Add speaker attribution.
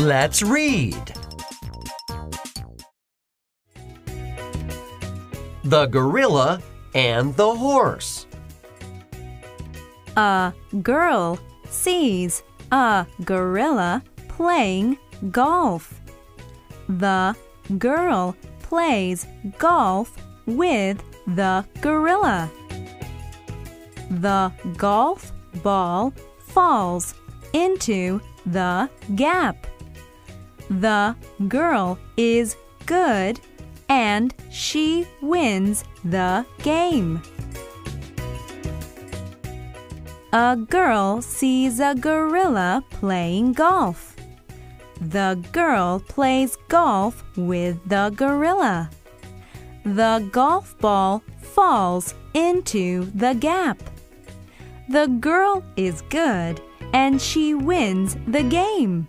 Speaker 1: Let's read. The gorilla and the horse.
Speaker 2: A girl sees a gorilla playing golf. The girl plays golf with the gorilla. The golf ball falls into the gap. The girl is good and she wins the game. A girl sees a gorilla playing golf. The girl plays golf with the gorilla. The golf ball falls into the gap. The girl is good and she wins the game.